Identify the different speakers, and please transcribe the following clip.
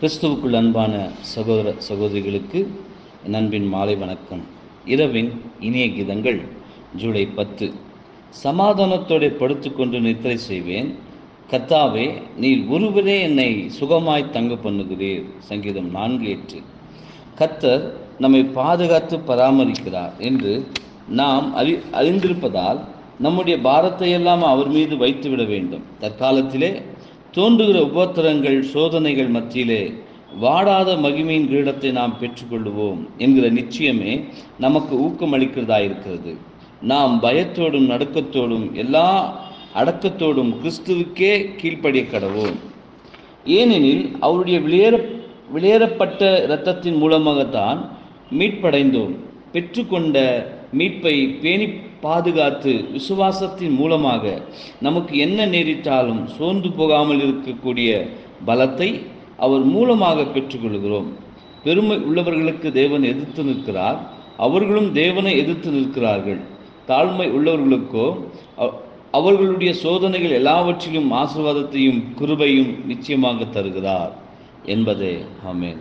Speaker 1: கிறிஸ்துவுக்குள் அன்பான சகோதர சகோதரிகளுக்கு நண்பின் மாலை வணக்கம். இரவின் இனிய கீதங்கள் ஜூலை பத்து. சமாதானத்தோடு படுத்துக்கொண்டு நித்திரை செய்வேன். கத்தாவே நீர் ஒருவரே என்னை சுகமாய் தங்க பண்ணுகிறீர். சங்கீதம் நான்கு எட்டு. கத்தர் நம்மை பாதுகாத்து பராமரிக்கிறார் என்று நாம் அறி அறிந்திருப்பதால் நம்முடைய பாரத்தை எல்லாம் அவர் மீது வைத்துவிட வேண்டும். தற்காலத்திலே தோன்றுகிற உபத்திரங்கள் சோதனைகள் மத்தியிலே வாடாத மகிமையின் கிரீடத்தை நாம் பெற்றுக்கொள்வோம் என்கிற நிச்சயமே நமக்கு ஊக்கமளிக்கிறதா இருக்கிறது நாம் பயத்தோடும் நடுக்கத்தோடும் எல்லா அடக்கத்தோடும் கிறிஸ்துவுக்கே கீழ்ப்படிய கடவோம். ஏனெனில் அவருடைய வெளியேற விளையேறப்பட்ட இரத்தத்தின் மூலமாகத்தான் மீட்படைந்தோம். பெற்றுக்கொண்ட மீட்பை பேணி பாதுகாத்து விசுவாசத்தின் மூலமாக நமக்கு என்ன நேரிட்டாலும் சோர்ந்து போகாமல் இருக்கக்கூடிய பலத்தை அவர் மூலமாக பெற்றுக்கொள்கிறோம். பெருமை உள்ளவர்களுக்கு தேவன் எதிர்த்து நிற்கிறார். அவர்களும் தேவனை எதிர்த்து நிற்கிறார்கள். தாழ்மை உள்ளவர்களுக்கோ அவர்களுடைய சோதனைகள் எல்லாவற்றிலும் ஆசிர்வாதத்தையும் கிருபையும் நிச்சயமாக தருகிறார் என்பதே. ஆமேன்.